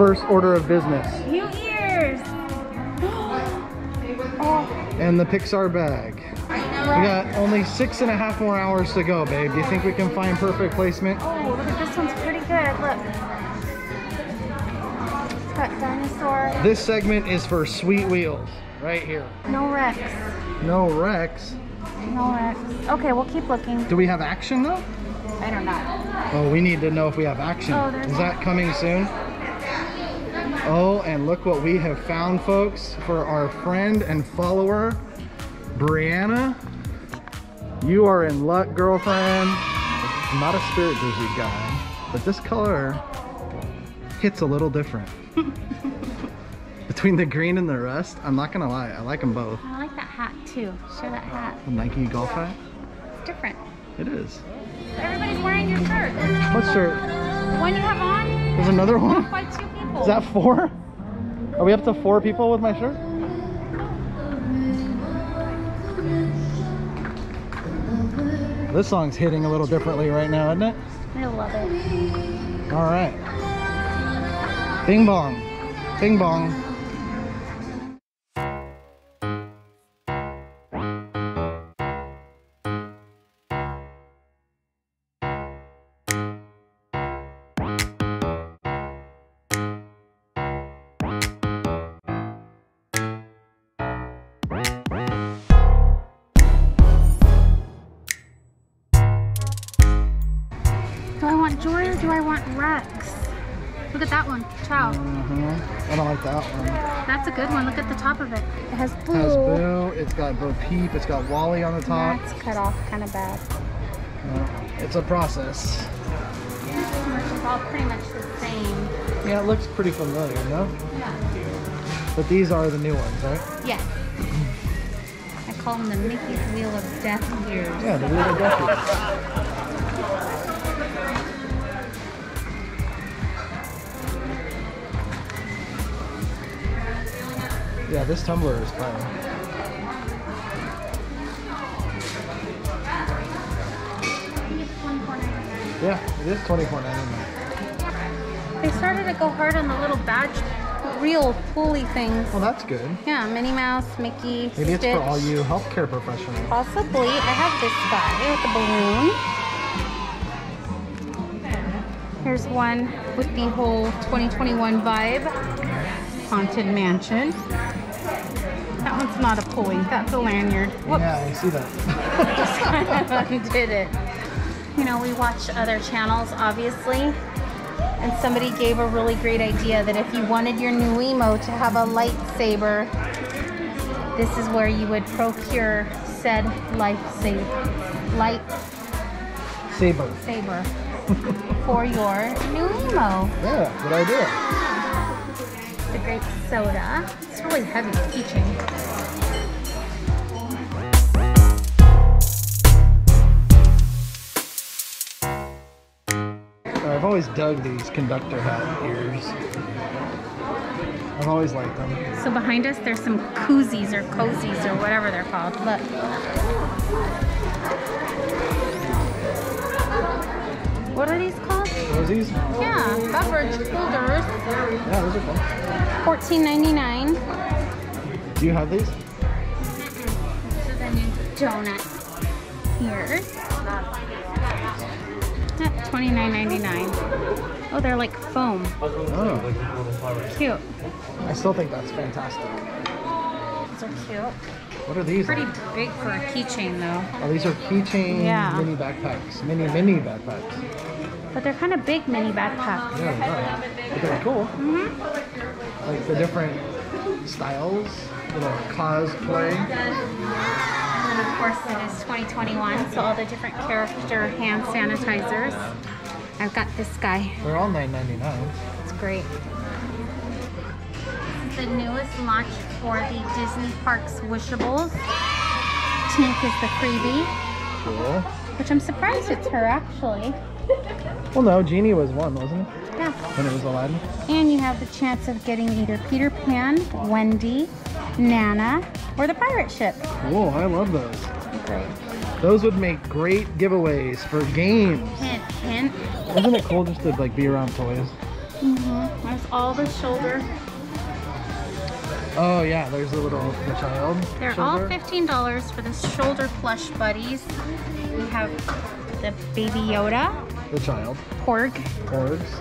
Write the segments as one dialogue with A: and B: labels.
A: first order of business.
B: New ears. oh,
A: And the Pixar bag. We got only six and a half more hours to go, babe. Do you think we can find perfect placement?
B: Oh, look at this one's pretty good. Look. It's got dinosaur.
A: This segment is for Sweet Wheels, right here.
B: No Rex.
A: No Rex.
B: No Rex. Okay, we'll keep looking.
A: Do we have action though?
B: I don't know.
A: Oh, we need to know if we have action.
B: Oh, there's
A: is that coming soon? Oh, and look what we have found, folks, for our friend and follower, Brianna. You are in luck, girlfriend. I'm not a spirit jersey guy, but this color hits a little different. Between the green and the rust, I'm not gonna lie, I like them both.
B: I like that hat too. Show that hat.
A: The Nike golf hat,
B: It's different.
A: it is.
B: Everybody's wearing your shirt.
A: What shirt?
B: The one you have on,
A: There's another one?
B: By two people.
A: Is that four? Are we up to four people with my shirt? This song's hitting a little differently right now, isn't it?
B: I love it.
A: All right. Bing bong. Bing bong.
B: I
A: don't like that one.
B: That's a good one. Look at the top of it. It has Boo.
A: Has Boo. It's got Bo Peep. It's got Wally on the top.
B: That's cut off kind of bad.
A: It's a process.
B: It's all pretty much the same.
A: Yeah, it looks pretty familiar, no? Yeah. But these are the new ones, right?
B: Yeah. I call them the Mickey's Wheel of Death.
A: Yeah, the Wheel of Death. Yeah, this tumbler is fun. Yeah, it is twenty-four ninety-nine.
B: They started to go hard on the little badge, reel pulley things.
A: Well, that's good.
B: Yeah, Minnie Mouse, Mickey,
A: Maybe it's for all you healthcare professionals.
B: Possibly. I have this guy with the balloon. Here's one with the whole 2021 vibe. Haunted Mansion. That one's not a pulley. That's a lanyard. Whoops.
A: Yeah, I see that.
B: Undid it. You know, we watch other channels, obviously. And somebody gave a really great idea that if you wanted your nuiMO to have a lightsaber, this is where you would procure said lightsaber, lightsaber
A: Saber.
B: for your new emo.
A: Yeah, good idea.
B: The grape soda. It's really heavy keychain.
A: Uh, I've always dug these conductor hat ears. I've always liked them.
B: So behind us, there's some koozies or cozies or whatever they're called. Look. What are these called?
A: Cozies?
B: Yeah, beverage holders.
A: Yeah, those are fun.
B: $14.99.
A: Do you have these?
B: This is a donut here. At $29.99. Oh, they're like foam.
A: Oh,
B: Cute.
A: I still think that's fantastic.
B: Those are cute.
A: What are these?
B: Pretty big for a keychain though.
A: Oh, these are keychain
B: Yeah.
A: mini backpacks. Mini, mini backpacks.
B: But they're kind of big mini backpacks.
A: Yeah. But they're cool.
B: hmm
A: Like the different styles, little cosplay.
B: And of course it is 2021, so all the different character hand sanitizers. I've got this guy.
A: They're all $9.99.
B: It's great. This is the newest launch for the Disney Parks Wishables. Tink is the freebie,
A: Cool.
B: which I'm surprised it's her actually.
A: Well, no, Genie was one, wasn't it?
B: Yeah.
A: When it was Aladdin.
B: And you have the chance of getting either Peter Pan, Wendy, Nana, or the pirate ship.
A: Cool, I love those.
B: Great.
A: Those would make great giveaways for games.
B: Hint, hint.
A: Isn't it cool just to like be around toys?
B: Mm-hmm. I has all the shoulder.
A: Oh yeah, there's the little the child.
B: They're
A: shoulder.
B: all $15 for the shoulder plush buddies. We have the baby Yoda,
A: The child.
B: Porg,
A: Porgs.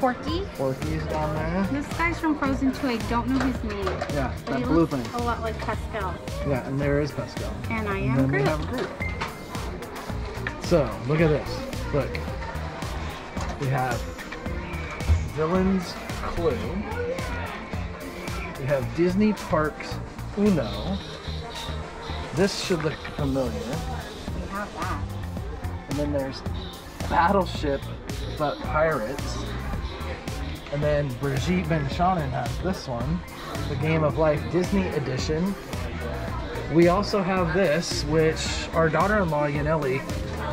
B: Porky.
A: Porky's down there.
B: This guy's from Frozen 2. I don't know his name.
A: Yeah,
B: But
A: that blue thing.
B: a lot like Pascal.
A: Yeah, and there is Pascal.
B: And I
A: And
B: am Groot.
A: have Groot. So, look at this. Look. We have Villain's Clue. We have Disney Parks Uno. This should look familiar.
B: We have that.
A: And then there's Battleship, but Pirates. And then Brigitte Benshanen has this one, the Game of Life Disney Edition. We also have this, which our daughter-in-law Yaneli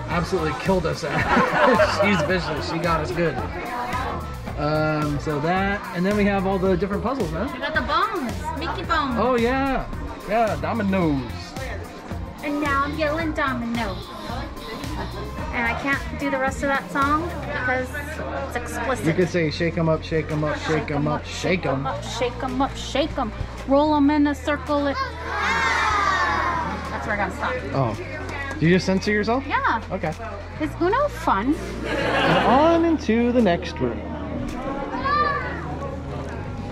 A: absolutely killed us at. She's vicious. She got us good. Um, so that, and then we have all the different puzzles, man.
B: We got the bones. Mickey bones.
A: Oh yeah, yeah, dominoes.
B: And now I'm yelling domino. And I can't do the rest of that song because it's explicit.
A: You could say shake 'em up, shake 'em up, shake 'em up, shake 'em.
B: Shake them up, shake 'em up, shake 'em. Roll 'em in a circle. It... That's where I gotta stop.
A: Oh, Do you just censor yourself?
B: Yeah.
A: Okay.
B: Is Uno fun?
A: And on into the next room.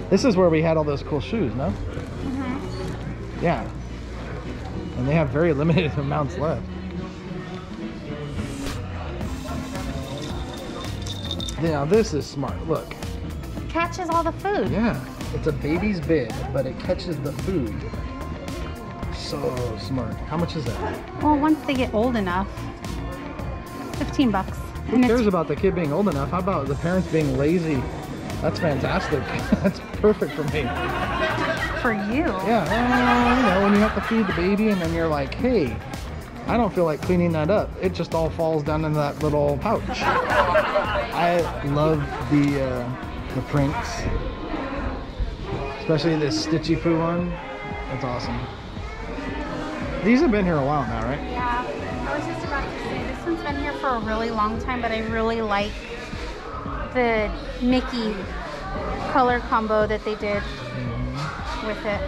A: This is where we had all those cool shoes, no? Mm -hmm. Yeah. And they have very limited amounts left. Now this is smart. Look.
B: Catches all the food.
A: Yeah. It's a baby's bid, but it catches the food. So smart. How much is that?
B: Well, once they get old enough, 15 bucks.
A: Who
B: And
A: cares about the kid being old enough? How about the parents being lazy? That's fantastic. That's perfect for me.
B: for you.
A: Yeah, uh, you know, when you have to feed the baby and then you're like, hey, I don't feel like cleaning that up. It just all falls down into that little pouch. I love the uh, the prints, especially this Stitchy Poo one. That's awesome. These have been here a while now, right?
B: Yeah, I was just about to say this one's been here for a really long time, but I really like the Mickey color combo that they did with it.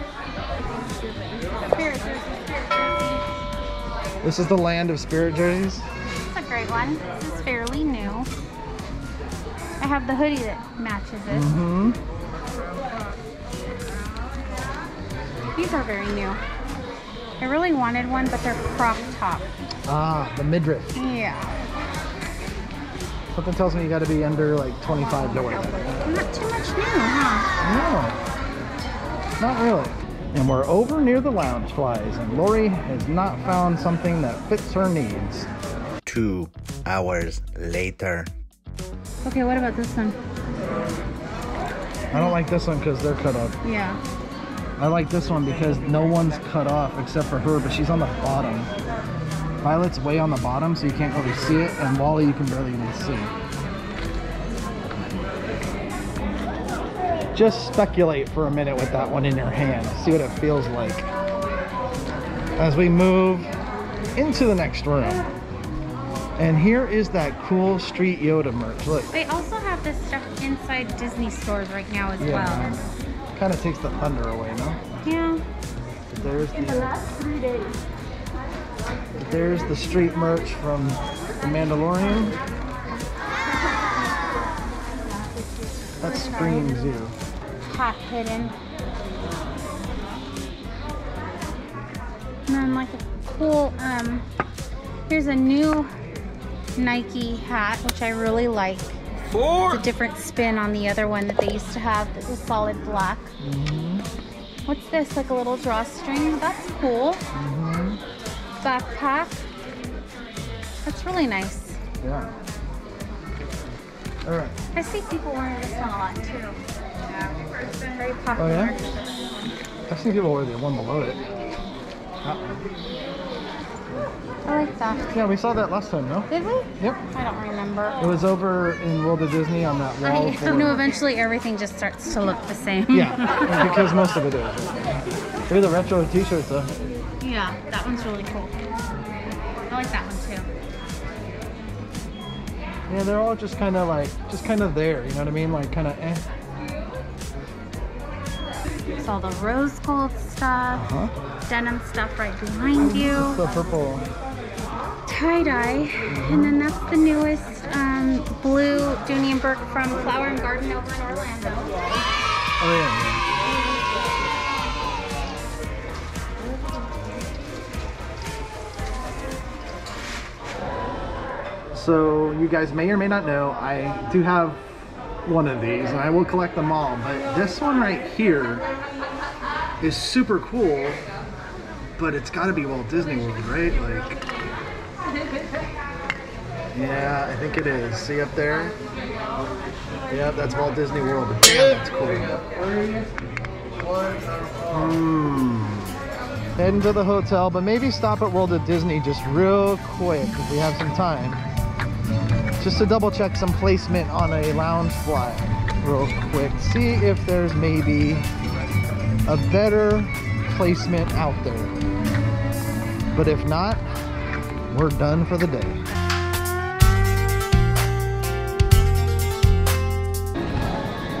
A: This is the land of spirit jerseys.
B: It's a great one. This is fairly new. I have the hoodie that matches it.
A: Mm-hmm.
B: These are very new. I really wanted one, but they're crop top.
A: Ah, the midriff.
B: Yeah.
A: Something tells me you got to be under like 25 to wear that.
B: Not too much new, huh?
A: No, not really. And we're over near the Loungeflies, and Lori has not found something that fits her needs.
C: Two hours later.
B: Okay, what about this one?
A: I don't like this one because they're cut off.
B: Yeah.
A: I like this one because no one's cut off except for her, but she's on the bottom. Violet's way on the bottom, so you can't really see it, and Wally you can barely even see. Just speculate for a minute with that one in your hand. See what it feels like. As we move into the next room. And here is that cool Street Yoda merch. Look,
B: They also have this stuff inside Disney stores right now as
A: yeah.
B: well.
A: Kind of takes the thunder away, no?
B: Yeah.
A: There's
B: In the
A: the,
B: last three days.
A: there's the street merch from The Mandalorian. That's Scream Zoo.
B: Half hidden. And then like a cool, um, here's a new Nike hat, which I really like. It's a different spin on the other one that they used to have that was solid black. Mhm. What's this? Like a little drawstring? That's cool. Mhm. Backpack. That's really nice.
A: Yeah. All right.
B: I see people wearing this one a lot too. Very
A: Oh yeah. I've seen people wear the one below it. Uh,
B: I like that.
A: yeah, we saw that last time, no?
B: Did we?
A: Yep.
B: I don't remember.
A: It was over in World of Disney on that wall.
B: I
A: for-
B: know eventually everything just starts to look the same.
A: Yeah, because most of it is. Look at the retro t-shirts though.
B: yeah, that one's really cool. I like that one too.
A: Yeah, they're all just kind of like, just kind of there. You know what I mean? Like kind of eh.
B: There's all the rose gold stuff,
A: Huh?
B: denim stuff right behind you,
A: The purple.
B: tie-dye, and then that's the newest um, blue Dooney and Bourke from Flower and Garden over in Orlando.
A: Oh yeah. So you guys may or may not know, I do have one of these and I will collect them all, but this one right here is super cool, but it's gotta be Walt Disney World, right? Like, yeah, I think it is. See up there? yeah that's Walt Disney World. Damn, that's cool. Hmm. Heading to the hotel, but maybe stop at World of Disney just real quick if we have some time. Just to double check some placement on a lounge fly real quick. See if there's maybe a better placement out there. But if not, we're done for the day.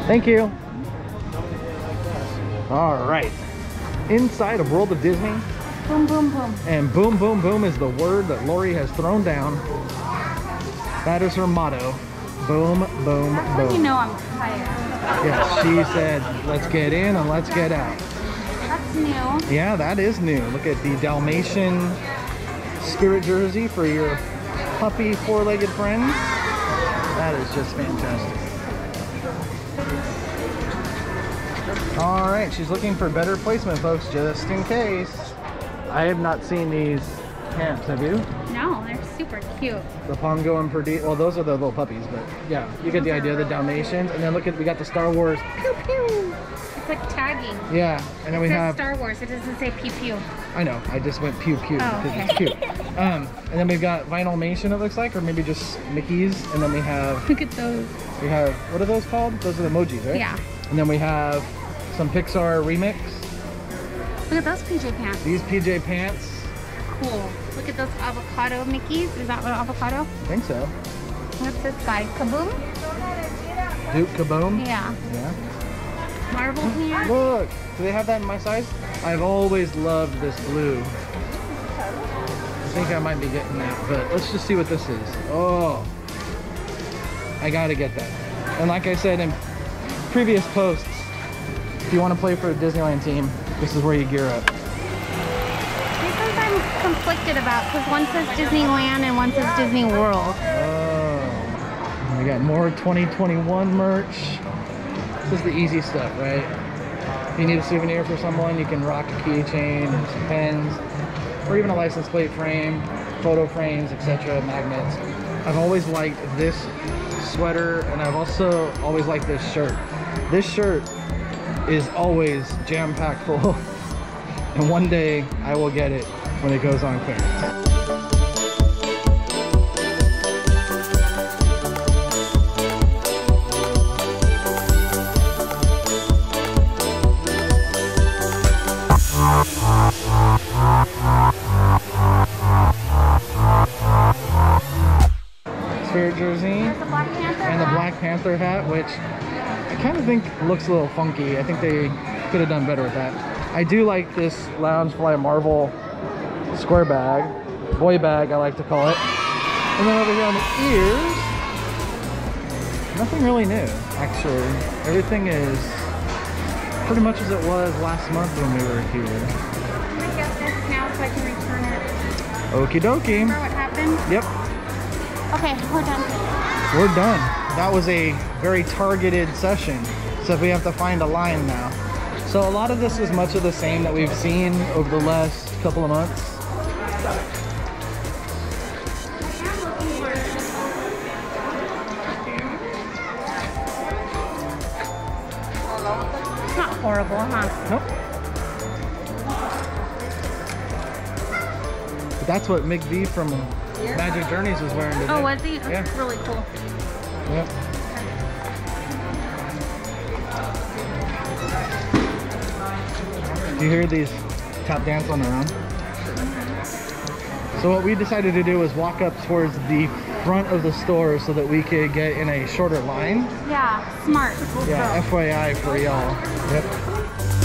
A: Thank you. All right. Inside of World of Disney,
B: Boom, boom, boom.
A: and boom, boom, boom is the word that Lori has thrown down. That is her motto. Boom, boom,
B: That's when you know I'm tired.
A: Yes, she said, let's get in and let's get out.
B: That's new.
A: Yeah, that is new. Look at the Dalmatian spirit jersey for your puppy four-legged friend. That is just fantastic. All right, she's looking for better placement, folks, just in case. I have not seen these pants, have you?
B: No, they're super cute.
A: The Pongo and Perdita. Well, those are the little puppies, but yeah, you get the idea. The Dalmatians, and then look at we got the Star Wars. Pew pew.
B: It's like tagging.
A: Yeah, and then we
B: it says
A: have.
B: Star Wars. It doesn't say pew pew.
A: I know. I just went pew pew
B: Oh,
A: because
B: okay.
A: it's cute. Um, and then we've got Vinylmation. It looks like, or maybe just Mickey's. And then we have
B: Look at those.
A: we have what are those called? Those are the emojis, right?
B: Yeah.
A: And then we have some Pixar remix.
B: Look at those PJ pants.
A: These PJ pants.
B: Cool. Look at those avocado Mickeys. Is that what avocado?
A: I think so.
B: What's this guy? Kaboom?
A: Duke Kaboom.
B: Yeah.
A: Yeah.
B: Marble pants.
A: Look, do they have that in my size? I've always loved this blue. I think I might be getting that, but let's just see what this is. Oh, I gotta get that. And like I said in previous posts, if you want to play for a Disneyland team, this is where you gear up.
B: Conflicted about because one says Disneyland and one says Disney World.
A: Oh, we got more 2021 merch. This is the easy stuff, right? If you need a souvenir for someone, you can rock a keychain or some pens, or even a license plate frame, photo frames, etc., magnets. I've always liked this sweater, and I've also always liked this shirt. This shirt is always jam-packed full, and one day I will get it when it goes on clearance. Spirit jersey and the. Black Panther hat, which I kind of think looks a little funky. I think they could have done better with that. I do like this Loungefly Marvel square bag, boy bag I like to call it. And then over here on the ears, nothing really new, actually. Everything is pretty much as it was last month when we were here.
B: I'm get this now so I can return it.
A: Okie dokie.
B: Remember what happened?
A: Yep,
B: Okay, we're done.
A: we're done. That was a very targeted session. So we have to find a line now. So a lot of this is much of the same that we've seen over the last couple of months.
B: It's not horrible, huh?
A: Nope. But that's what Mick V from Magic Journeys was wearing today.
B: Oh, was he? That's
A: Yeah.
B: really cool.
A: Yep. Do you hear these tap dance on their own? So what we decided to do was walk up towards the front of the store so that we could get in a shorter line.
B: Yeah, smart.
A: Yeah, FYI for y'all. Yep.